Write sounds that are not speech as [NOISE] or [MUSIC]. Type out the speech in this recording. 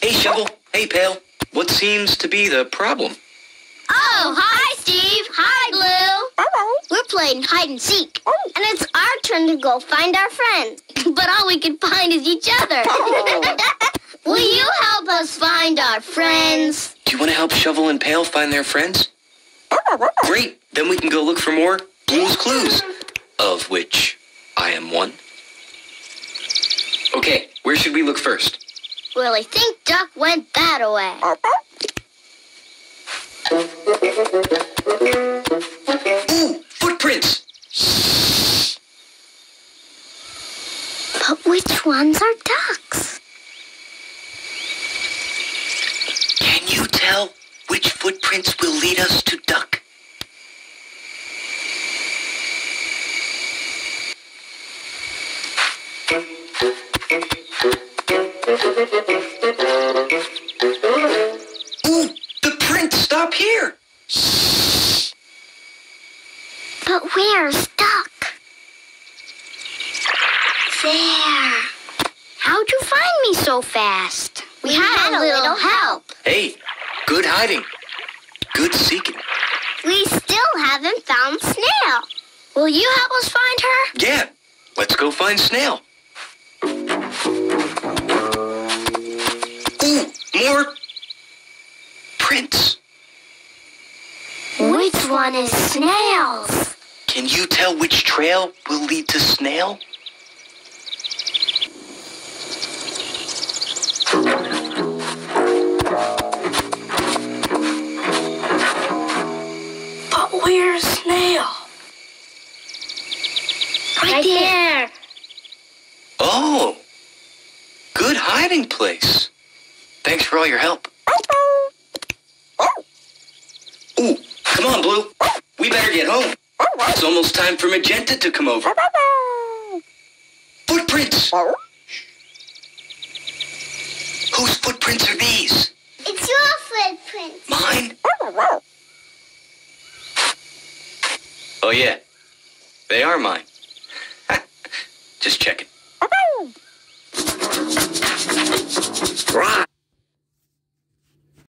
Hey, Shovel. Hey, Pail. What seems to be the problem? Oh, hi, Steve. Hi, Blue. Hello. We're playing hide and seek, and it's our turn to go find our friends. [LAUGHS] But all we can find is each other. Oh. [LAUGHS] Will you help us find our friends? Do you want to help Shovel and Pail find their friends? Great. Then we can go look for more Blue's Clues, of which I am one. Okay, where should we look first? Well, I think Duck went that way. Ooh, footprints! But which ones are ducks? Can you tell which footprints will lead us to Duck? Ooh, the prints stop here! But where's Duck? There. How'd you find me so fast? We, had, a little help. Hey, good hiding. Good seeking. We still haven't found Snail. Will you help us find her? Yeah, let's go find Snail. Which one is Snail's? Can you tell which trail will lead to Snail? But where's Snail? Right, there. Oh, good hiding place. Thanks for all your help. Ooh, come on, Blue. We better get home. It's almost time for Magenta to come over. Footprints! Whose footprints are these? It's your footprint. Mine? Oh, yeah. They are mine. [LAUGHS] Just checking.